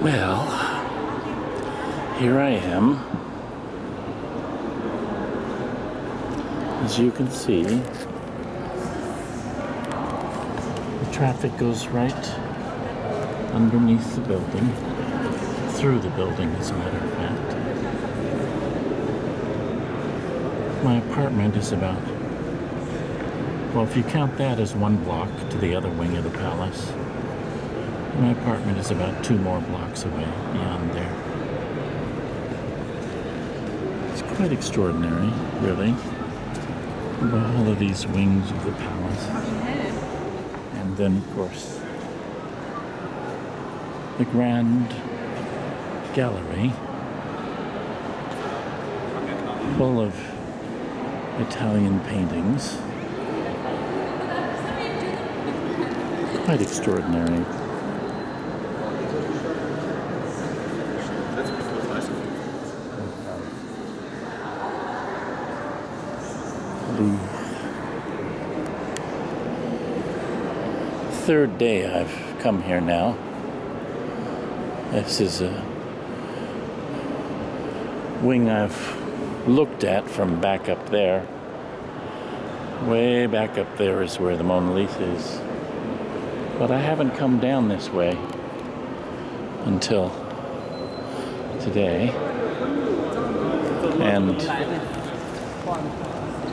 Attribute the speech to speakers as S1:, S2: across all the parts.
S1: Well, here I am. As you can see, the traffic goes right underneath the building, through the building, as a matter of fact. My apartment is about, well, if you count that as one block to the other wing of the palace, my apartment is about two more blocks away beyond there. It's quite extraordinary, really. All of these wings of the palace. And then, of course, the grand gallery full of Italian paintings. Quite extraordinary. The third day I've come here now. This is a wing I've looked at from back up there. Way back up there is where the Mona Lisa is. But I haven't come down this way until today. And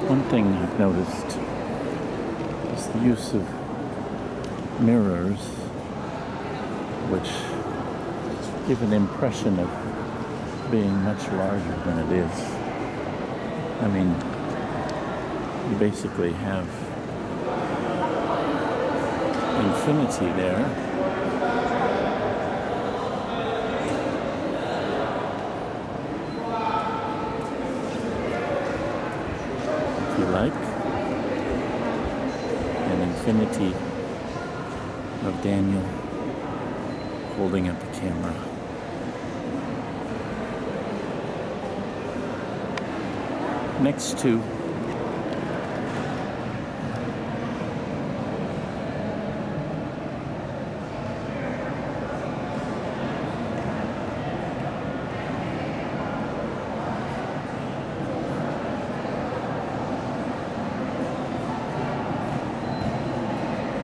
S1: one thing I've noticed is the use of mirrors, which give an impression of being much larger than it is. I mean, you basically have infinity there. If you like, an infinity of Daniel holding up the camera. Next to